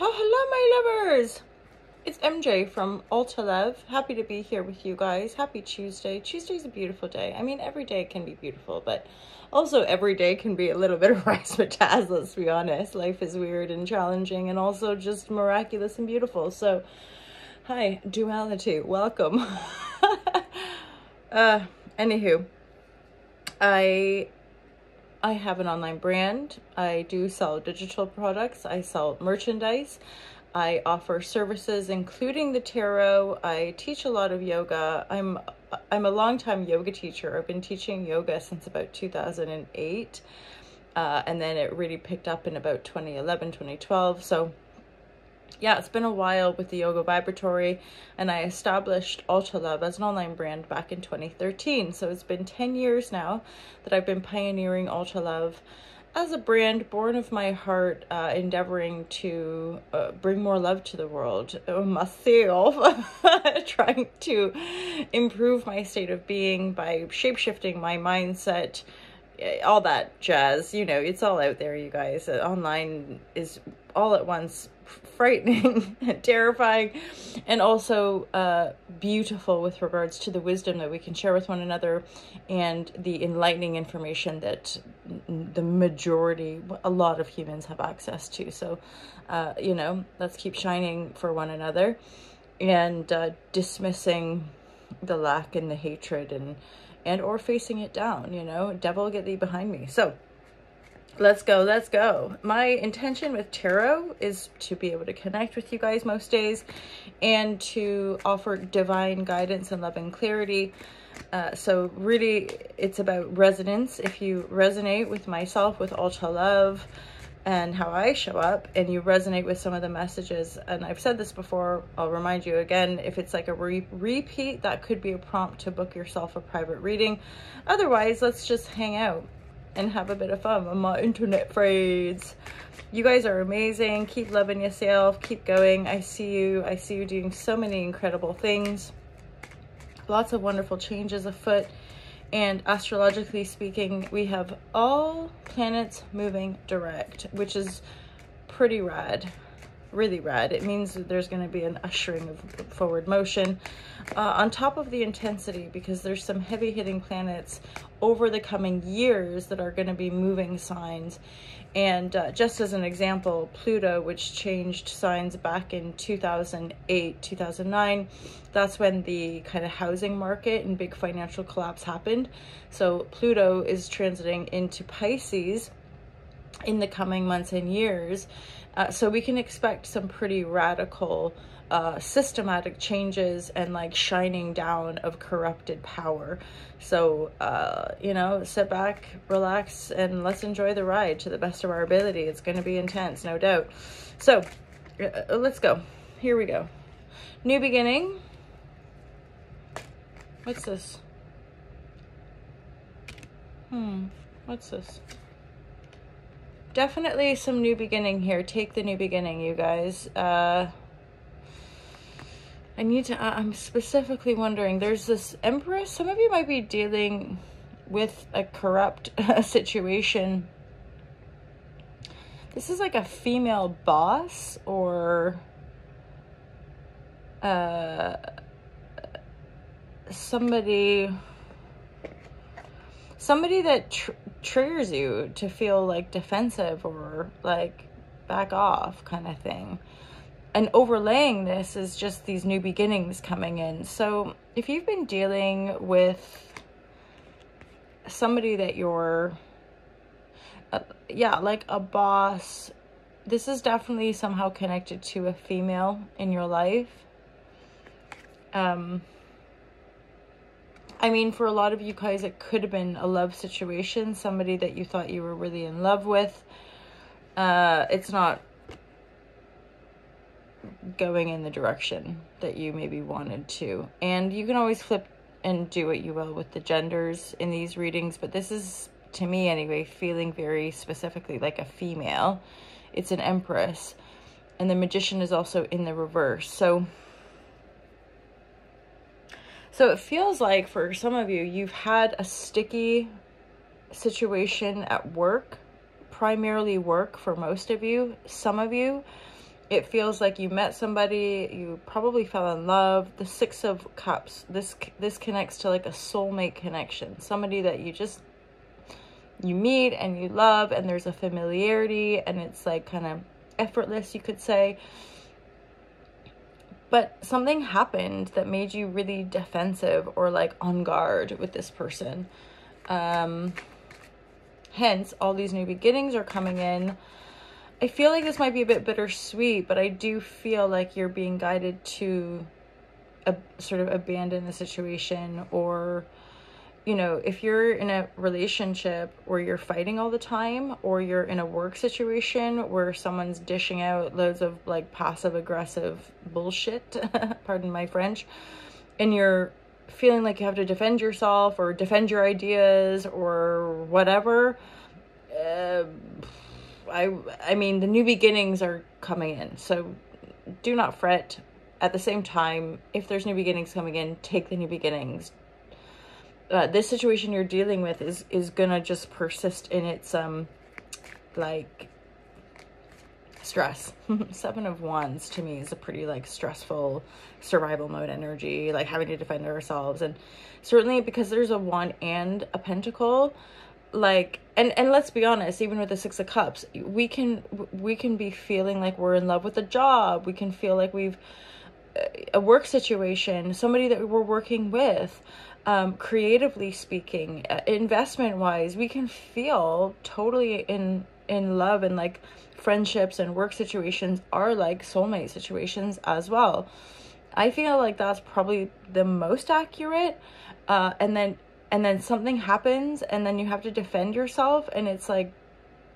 Oh, hello, my lovers. It's MJ from All To Love. Happy to be here with you guys. Happy Tuesday. Tuesday's a beautiful day. I mean, every day can be beautiful, but also every day can be a little bit of razzmatazz, let's be honest. Life is weird and challenging and also just miraculous and beautiful. So, hi, duality. Welcome. uh, anywho, I I have an online brand. I do sell digital products. I sell merchandise. I offer services including the tarot. I teach a lot of yoga. I'm I'm a long-time yoga teacher. I've been teaching yoga since about 2008. Uh, and then it really picked up in about 2011, 2012. So yeah, it's been a while with the Yoga Vibratory, and I established All To Love as an online brand back in 2013. So it's been 10 years now that I've been pioneering All To Love as a brand born of my heart, uh, endeavoring to uh, bring more love to the world, uh, myself, trying to improve my state of being by shapeshifting my mindset, eh, all that jazz. You know, it's all out there, you guys. Uh, online is all at once frightening and terrifying and also uh, beautiful with regards to the wisdom that we can share with one another and the enlightening information that the majority a lot of humans have access to. So uh, you know let's keep shining for one another and uh, dismissing the lack and the hatred and and or facing it down you know? Devil get thee behind me. So let's go let's go. My intention with tarot is to be able to connect with you guys most days and to offer divine guidance and love and clarity. Uh, so really it's about resonance. If you resonate with myself with All To Love and how I show up and you resonate with some of the messages and I've said this before I'll remind you again if it's like a re repeat that could be a prompt to book yourself a private reading. Otherwise let's just hang out and have a bit of fun with my internet friends. You guys are amazing. Keep loving yourself. Keep going. I see you. I see you doing so many incredible things. Lots of wonderful changes afoot. And astrologically speaking, we have all planets moving direct, which is pretty rad really rad. It means that there's going to be an ushering of forward motion uh, on top of the intensity because there's some heavy hitting planets over the coming years that are going to be moving signs. And uh, just as an example, Pluto, which changed signs back in 2008, 2009, that's when the kind of housing market and big financial collapse happened. So Pluto is transiting into Pisces in the coming months and years. Uh, so we can expect some pretty radical uh, systematic changes and like shining down of corrupted power. So, uh, you know, sit back, relax, and let's enjoy the ride to the best of our ability. It's going to be intense, no doubt. So, uh, let's go. Here we go. New beginning. What's this? Hmm, what's this? Definitely some new beginning here. Take the new beginning, you guys. Uh, I need to, I'm specifically wondering, there's this Empress. Some of you might be dealing with a corrupt situation. This is like a female boss or uh, somebody somebody that triggers you to feel like defensive or like back off kind of thing. And overlaying this is just these new beginnings coming in. So if you've been dealing with somebody that you're, uh, yeah, like a boss, this is definitely somehow connected to a female in your life. Um, I mean, for a lot of you guys, it could have been a love situation, somebody that you thought you were really in love with. Uh, it's not going in the direction that you maybe wanted to. And you can always flip and do what you will with the genders in these readings, but this is, to me anyway, feeling very specifically like a female. It's an empress. And the magician is also in the reverse. So so it feels like for some of you, you've had a sticky situation at work, primarily work for most of you. Some of you, it feels like you met somebody, you probably fell in love. The 6 of cups. This this connects to like a soulmate connection. Somebody that you just you meet and you love and there's a familiarity and it's like kind of effortless, you could say. But something happened that made you really defensive or like on guard with this person. Um hence all these new beginnings are coming in I feel like this might be a bit bittersweet, but I do feel like you're being guided to a, sort of abandon the situation or you know, if you're in a relationship where you're fighting all the time or you're in a work situation where someone's dishing out loads of like passive aggressive bullshit, pardon my French, and you're feeling like you have to defend yourself or defend your ideas or whatever, uh, I I mean the new beginnings are coming in. So do not fret. At the same time, if there's new beginnings coming in, take the new beginnings. Uh, this situation you're dealing with is is gonna just persist in its um like stress. Seven of Wands to me is a pretty like stressful survival mode energy, like having to defend ourselves. And certainly because there's a Wand and a Pentacle, like and and let's be honest even with the six of cups we can we can be feeling like we're in love with a job we can feel like we've a work situation somebody that we're working with um, creatively speaking uh, investment wise we can feel totally in in love and like friendships and work situations are like soulmate situations as well. I feel like that's probably the most accurate uh, and then and then something happens and then you have to defend yourself and it's like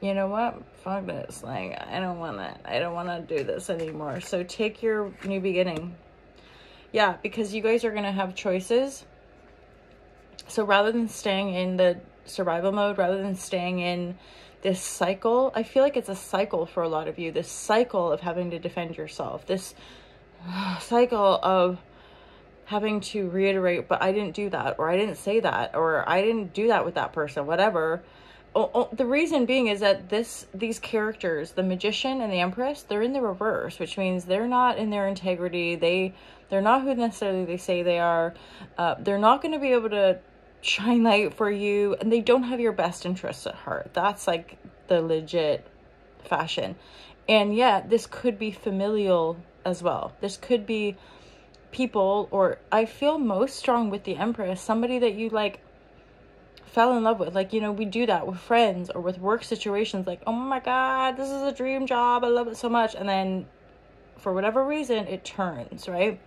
you know what? Fuck this. Like i don't want to i don't want to do this anymore. So take your new beginning. Yeah because you guys are going to have choices so rather than staying in the survival mode rather than staying in this cycle i feel like it's a cycle for a lot of you this cycle of having to defend yourself this cycle of having to reiterate, but I didn't do that, or I didn't say that, or I didn't do that with that person, whatever. The reason being is that this these characters, the magician and the empress, they're in the reverse, which means they're not in their integrity. They they're not who necessarily they say they are. Uh, they're not going to be able to shine light for you, and they don't have your best interests at heart. That's like the legit fashion. And yet, this could be familial as well. This could be people or I feel most strong with the Empress, somebody that you like fell in love with. Like, you know, we do that with friends or with work situations like, "Oh my god, this is a dream job. I love it so much." And then for whatever reason, it turns, right?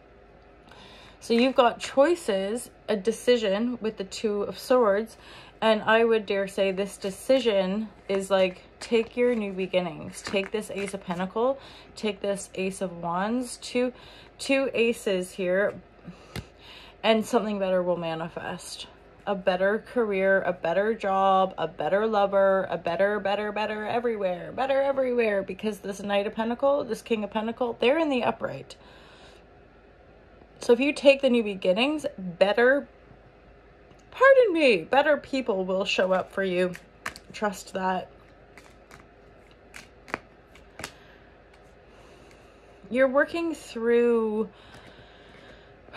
So you've got choices, a decision with the 2 of swords, and I would dare say this decision is like take your new beginnings. Take this Ace of Pentacle, take this Ace of Wands, two two aces here and something better will manifest. A better career a better job a better lover a better better better everywhere better everywhere because this knight of pentacle this king of pentacle they're in the upright so if you take the new beginnings better pardon me better people will show up for you trust that you're working through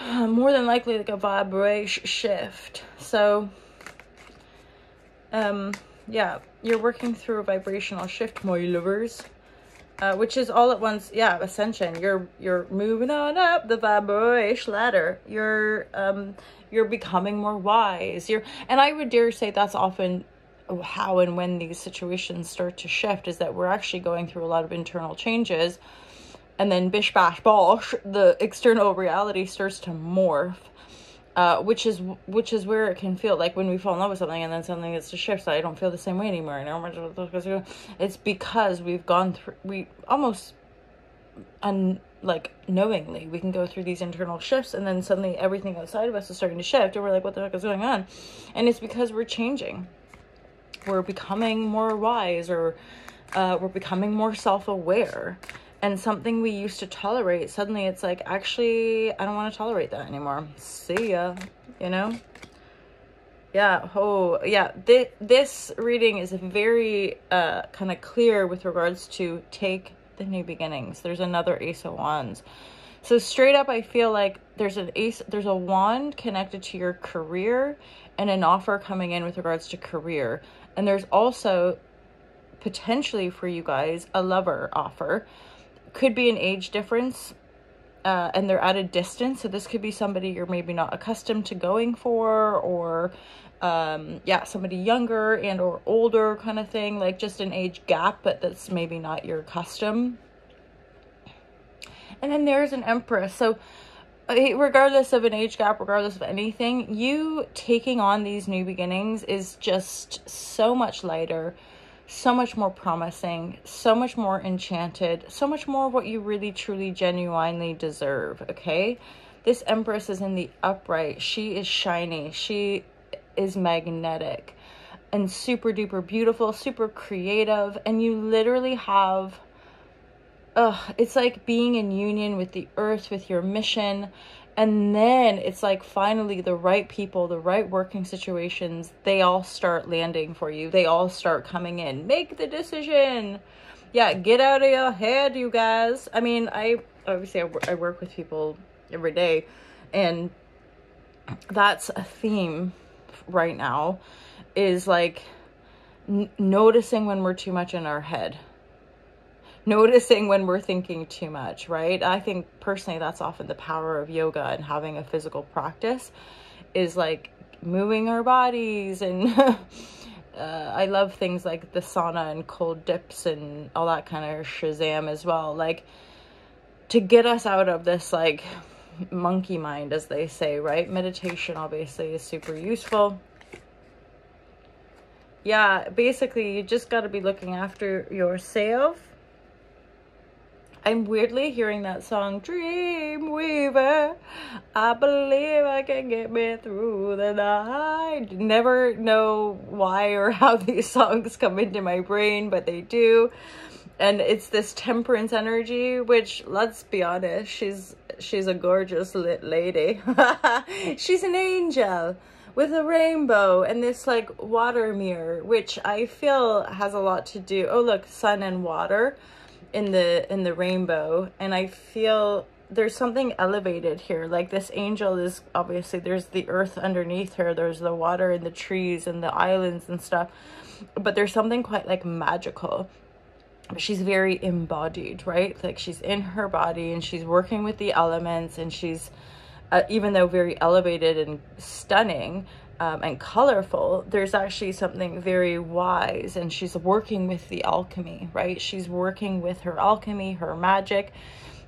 uh, more than likely like a vibration shift. So, um, yeah, you're working through a vibrational shift, my lovers. Uh, which is all at once, yeah, ascension. You're you're moving on up the vibration ladder. You're um you're becoming more wise. You're and I would dare say that's often how and when these situations start to shift is that we're actually going through a lot of internal changes and then bish bash bosh the external reality starts to morph uh, which is which is where it can feel like when we fall in love with something and then something gets to shift so i don't feel the same way anymore it's because we've gone through we almost un like knowingly we can go through these internal shifts and then suddenly everything outside of us is starting to shift and we're like what the fuck is going on? And it's because we're changing. We're becoming more wise or uh, we're becoming more self-aware and something we used to tolerate, suddenly it's like, actually, I don't want to tolerate that anymore. See ya, you know? Yeah, oh, yeah. Th this reading is very uh, kind of clear with regards to take the new beginnings. There's another Ace of Wands. So straight up, I feel like there's an ace, there's a wand connected to your career and an offer coming in with regards to career. And there's also potentially for you guys a lover offer. Could be an age difference. Uh, and they're at a distance, so this could be somebody you're maybe not accustomed to going for, or um, yeah, somebody younger and or older kind of thing, like just an age gap, but that's maybe not your custom. And then there's an empress. So uh, regardless of an age gap, regardless of anything, you taking on these new beginnings is just so much lighter, so much more promising, so much more enchanted, so much more what you really, truly, genuinely deserve. Okay. This Empress is in the upright. She is shiny. She is magnetic and super duper beautiful, super creative. And you literally have ugh, it's like being in union with the earth, with your mission. And then it's like finally the right people, the right working situations, they all start landing for you. They all start coming in. Make the decision. Yeah, get out of your head, you guys. I mean, I obviously I, work with people every day, and that's a theme right now is like n- noticing when we're too much in our head noticing when we're thinking too much, right? I think personally that's often the power of yoga and having a physical practice is like moving our bodies and uh, I love things like the sauna and cold dips and all that kind of shazam as well. Like to get us out of this like monkey mind as they say, right? Meditation obviously is super useful. Yeah, basically you just got to be looking after yourself I'm weirdly hearing that song, Dream Weaver. I believe I can get me through the night. Never know why or how these songs come into my brain, but they do. And it's this temperance energy, which let's be honest, she's she's a gorgeous lit lady. she's an angel with a rainbow and this like water mirror, which I feel has a lot to do. Oh look, sun and water in the in the rainbow and i feel there's something elevated here. Like this angel is obviously there's the earth underneath her there's the water and the trees and the islands and stuff but there's something quite like magical. She's very embodied right? Like she's in her body and she's working with the elements and she's uh, even though very elevated and stunning um, and colorful, there's actually something very wise, and she's working with the alchemy, right? She's working with her alchemy, her magic.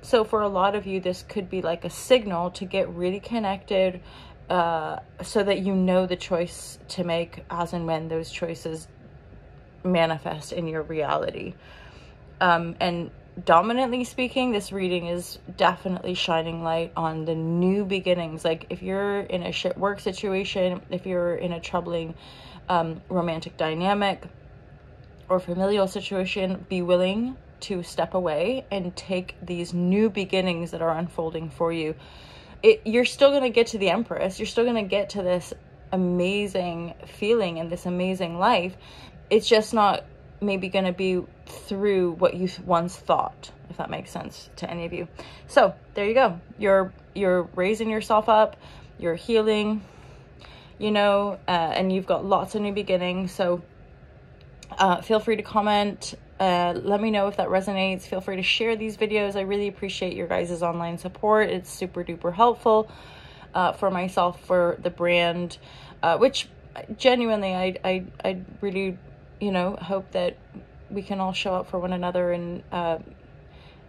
So, for a lot of you, this could be like a signal to get really connected uh, so that you know the choice to make as and when those choices manifest in your reality. Um, and dominantly speaking, this reading is definitely shining light on the new beginnings. Like if you're in a shit work situation, if you're in a troubling um, romantic dynamic or familial situation, be willing to step away and take these new beginnings that are unfolding for you. It, you're still going to get to the Empress. You're still going to get to this amazing feeling and this amazing life. It's just not maybe going to be through what you once thought if that makes sense to any of you. So there you go. You're you're raising yourself up you're healing you know uh, and you've got lots of new beginnings. So uh, feel free to comment uh, let me know if that resonates. Feel free to share these videos. I really appreciate your guys' online support. It's super duper helpful uh, for myself for the brand uh, which genuinely I, I i really you know, hope that we can all show up for one another and uh,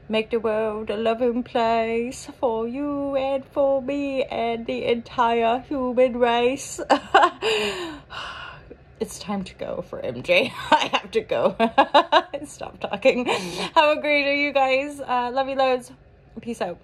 make the world a loving place for you and for me and the entire human race. it's time to go for MJ. I have to go. Stop talking. Have a great day, you guys. Uh, love you loads. Peace out.